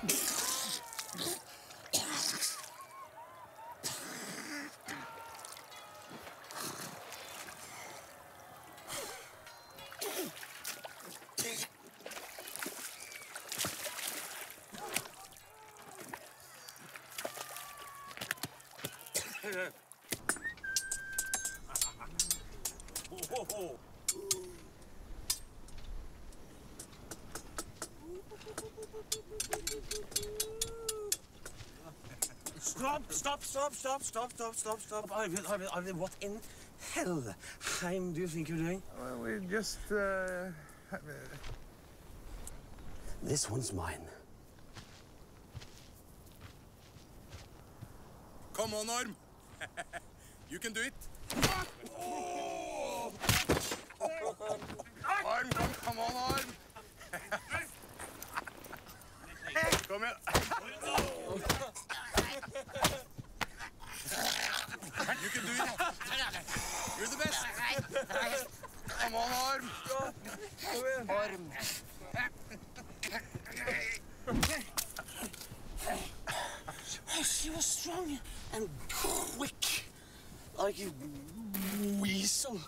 ho ho ho! Stop, stop, stop, stop, stop, stop, stop, stop. Arvid, Arvid, Arvid, what in hellheim do you think you're doing? Well, we just, uh... have This one's mine. Come on, Orm. you can do it. Orm, come, come on, Orm. come igjen. You can do it. You're the best. Come on, Orm. Oh, she was strong and quick, like a weasel.